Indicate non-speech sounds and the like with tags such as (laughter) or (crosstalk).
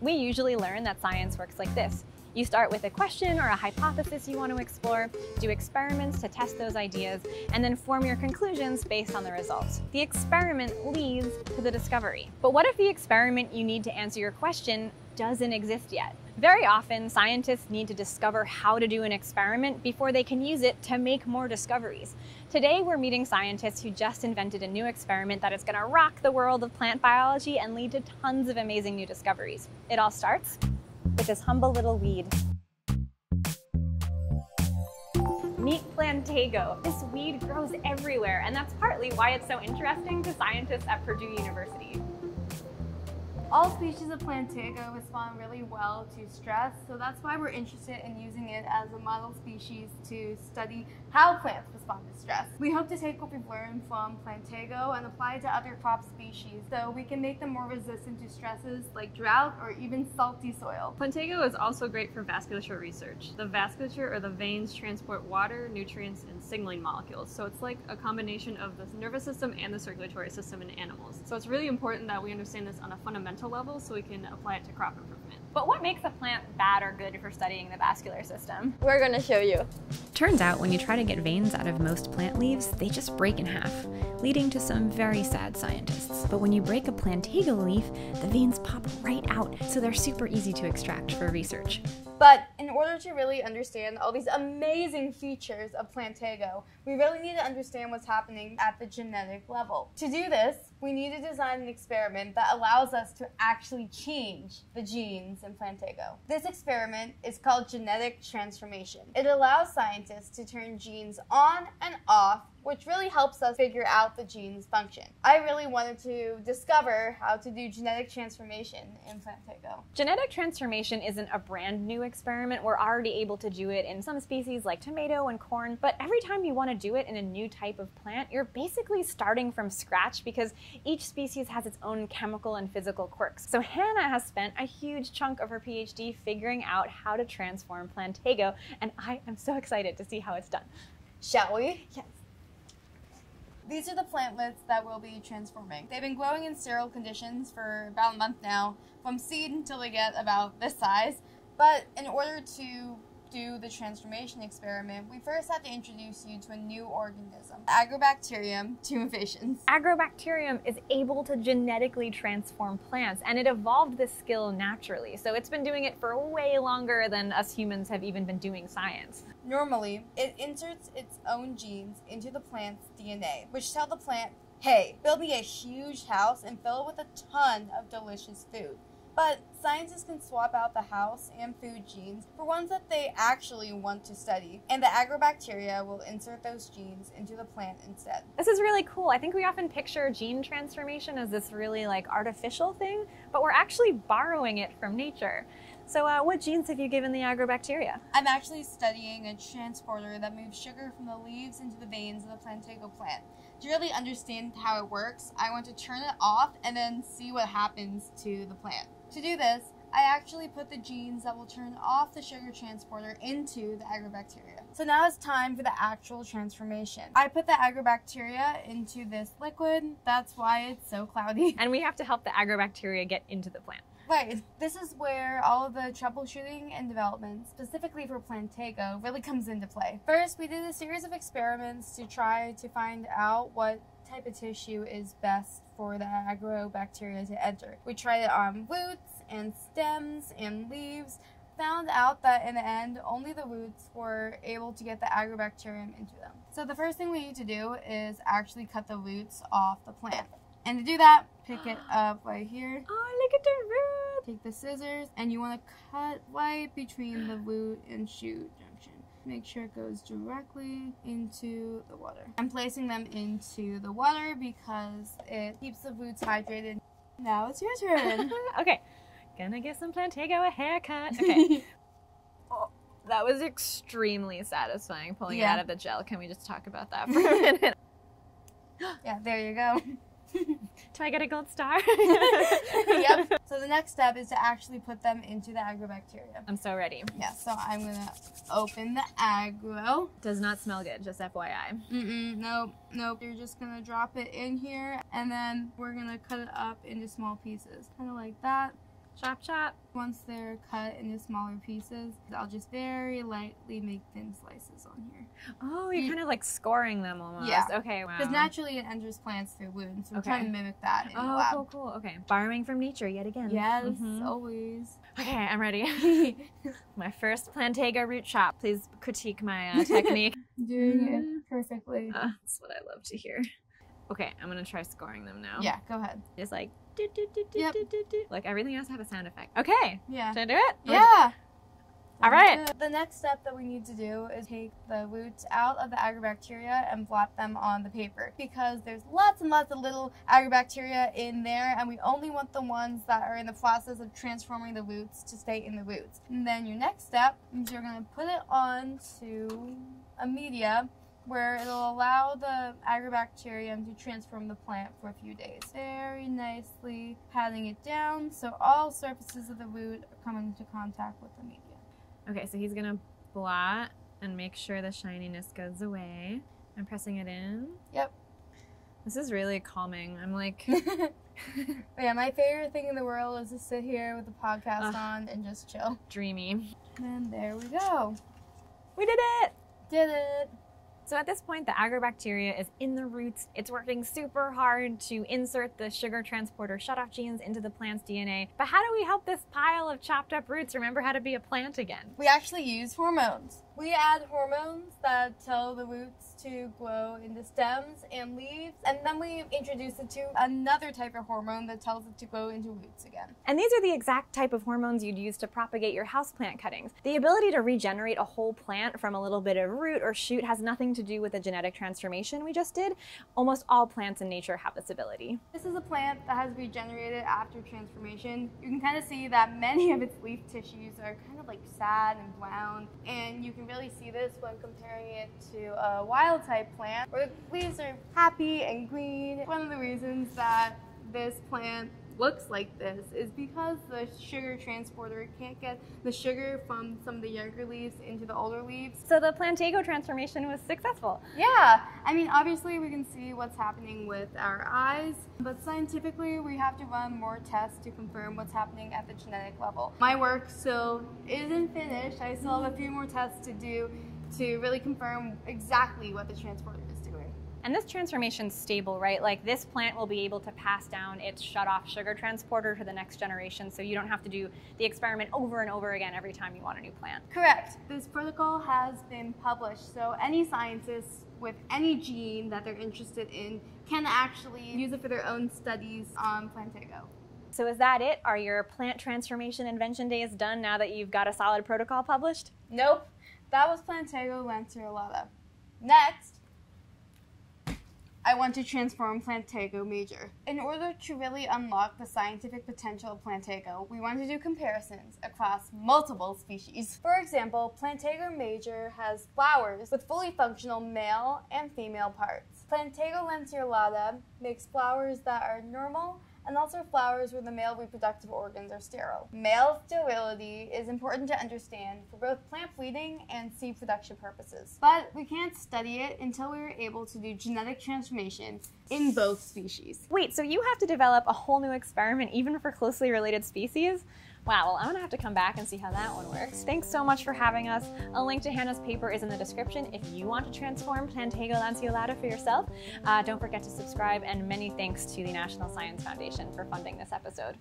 We usually learn that science works like this. You start with a question or a hypothesis you want to explore, do experiments to test those ideas, and then form your conclusions based on the results. The experiment leads to the discovery. But what if the experiment you need to answer your question doesn't exist yet? Very often, scientists need to discover how to do an experiment before they can use it to make more discoveries. Today, we're meeting scientists who just invented a new experiment that is going to rock the world of plant biology and lead to tons of amazing new discoveries. It all starts with this humble little weed. Meet Plantago. This weed grows everywhere, and that's partly why it's so interesting to scientists at Purdue University. All species of Plantago respond really well to stress, so that's why we're interested in using it as a model species to study how plants respond to stress. We hope to take what we've learned from Plantago and apply it to other crop species so we can make them more resistant to stresses like drought or even salty soil. Plantago is also great for vasculature research. The vasculature or the veins transport water, nutrients, and signaling molecules, so it's like a combination of the nervous system and the circulatory system in animals. So it's really important that we understand this on a fundamental level so we can apply it to crop improvement. But what makes a plant bad or good for studying the vascular system? We're going to show you. Turns out when you try to get veins out of most plant leaves, they just break in half, leading to some very sad scientists. But when you break a plantago leaf, the veins pop right out, so they're super easy to extract for research. But in order to really understand all these amazing features of Plantago, we really need to understand what's happening at the genetic level. To do this, we need to design an experiment that allows us to actually change the genes in Plantago. This experiment is called genetic transformation. It allows scientists to turn genes on and off which really helps us figure out the gene's function. I really wanted to discover how to do genetic transformation in Plantago. Genetic transformation isn't a brand new experiment. We're already able to do it in some species like tomato and corn, but every time you want to do it in a new type of plant, you're basically starting from scratch because each species has its own chemical and physical quirks. So Hannah has spent a huge chunk of her PhD figuring out how to transform Plantago, and I am so excited to see how it's done. Shall we? Yes. These are the plantlets that we'll be transforming. They've been growing in sterile conditions for about a month now, from seed until they get about this size. But in order to do the transformation experiment, we first have to introduce you to a new organism, Agrobacterium tumefaciens. Agrobacterium is able to genetically transform plants, and it evolved this skill naturally. So it's been doing it for way longer than us humans have even been doing science. Normally, it inserts its own genes into the plant's DNA, which tell the plant, hey, build me a huge house and fill it with a ton of delicious food. But scientists can swap out the house and food genes for ones that they actually want to study, and the agrobacteria will insert those genes into the plant instead. This is really cool. I think we often picture gene transformation as this really like artificial thing, but we're actually borrowing it from nature. So, uh, what genes have you given the agrobacteria? I'm actually studying a transporter that moves sugar from the leaves into the veins of the plantago plant. To really understand how it works, I want to turn it off and then see what happens to the plant. To do this, I actually put the genes that will turn off the sugar transporter into the agrobacteria. So now it's time for the actual transformation. I put the agrobacteria into this liquid. That's why it's so cloudy. And we have to help the agrobacteria get into the plant. Right. This is where all of the troubleshooting and development, specifically for Plantago, really comes into play. First, we did a series of experiments to try to find out what type of tissue is best for the agrobacteria to enter. We tried it on roots and stems and leaves. Found out that in the end, only the roots were able to get the agrobacterium into them. So the first thing we need to do is actually cut the roots off the plant. And to do that, pick it up right here. Oh, look at the root! Take the scissors and you want to cut right between the root and shoot. Make sure it goes directly into the water. I'm placing them into the water because it keeps the roots hydrated. Now it's your turn. (laughs) okay, gonna give some Plantago a haircut. (laughs) Okay. oh, that was extremely satisfying pulling Yeah. it out of the gel. Can we just talk about that for a (laughs) minute? yeah, there you go. (laughs) Do I get a gold star? (laughs) yep. So the next step is to actually put them into the agrobacteria. I'm so ready. Yeah, so I'm gonna open the agro. Does not smell good, just FYI. Mm-mm, nope, nope. You're just gonna drop it in here, and then we're gonna cut it up into small pieces, kind of like that. Chop, chop. Once they're cut into smaller pieces, I'll just very lightly make thin slices on here. Oh, you're You- kind of like scoring them almost. Yeah. Okay, wow. Because naturally it enters plants through wounds, so we're Okay. trying to mimic that in the lab. Oh, cool, cool. Okay. Borrowing from nature yet again. Yes, Mhm. always. Okay, I'm ready. (laughs) (laughs) my first Plantago root chop. Please critique my uh, technique. (laughs) Doing Mm. it perfectly. Uh, that's what I love to hear. Okay, I'm gonna try scoring them now. Yeah, go ahead. Just like, do, do, do, Yep. like everything has to have a sound effect. Okay, Yeah. should I do it? Yeah. All right. The next step that we need to do is take the roots out of the agrobacteria and blot them on the paper because there's lots and lots of little agrobacteria in there and we only want the ones that are in the process of transforming the roots to stay in the roots. And then your next step is you're going to put it onto a media where it'll allow the agrobacterium to transform the plant for a few days. Very nicely patting it down so all surfaces of the root are coming into contact with the media. Okay, so he's gonna blot and make sure the shininess goes away. I'm pressing it in. Yep. This is really calming. I'm like, (laughs) yeah, my favorite thing in the world is to sit here with the podcast Ugh. on and just chill. dreamy. And there we go. We did it! Did it. So at this point, the agrobacteria is in the roots. It's working super hard to insert the sugar transporter shutoff genes into the plant's DNA. But how do we help this pile of chopped up roots remember how to be a plant again? We actually use hormones. We add hormones that tell the roots to grow into stems and leaves, and then we introduce it to another type of hormone that tells it to grow into roots again. And these are the exact type of hormones you'd use to propagate your houseplant cuttings. The ability to regenerate a whole plant from a little bit of root or shoot has nothing to do with the genetic transformation we just did. Almost all plants in nature have this ability. This is a plant that has regenerated after transformation. You can kind of see that many of its leaf tissues are kind of like sad and brown, and you can really see this when comparing it to a wild type plant where the leaves are happy and green. One of the reasons that this plant looks like this is because the sugar transporter can't get the sugar from some of the younger leaves into the older leaves. So the Plantago transformation was successful. Yeah, I mean, obviously, we can see what's happening with our eyes, but scientifically, we have to run more tests to confirm what's happening at the genetic level. My work still isn't finished. I still have a few more tests to do to really confirm exactly what the transporter is doing. And this transformation's stable, right? Like this plant will be able to pass down its shut off sugar transporter to the next generation, so you don't have to do the experiment over and over again every time you want a new plant. Correct. This protocol has been published, so any scientist with any gene that they're interested in can actually use it for their own studies on Plantago. So is that it? Are your plant transformation invention days done now that you've got a solid protocol published? Nope, that was Plantago lanceolata. Next, I want to transform Plantago major. In order to really unlock the scientific potential of Plantago, we want to do comparisons across multiple species. For example, Plantago major has flowers with fully functional male and female parts. Plantago lanceolata makes flowers that are normal and also flowers where the male reproductive organs are sterile. Male sterility is important to understand for both plant breeding and seed production purposes. But we can't study it until we are able to do genetic transformation in both species. Wait, so you have to develop a whole new experiment even for closely related species? Wow, well, I'm gonna have to come back and see how that one works. Thanks so much for having us. A link to Hannah's paper is in the description if you want to transform Plantago lanceolata for yourself. Uh, don't forget to subscribe, and many thanks to the National Science Foundation for funding this episode.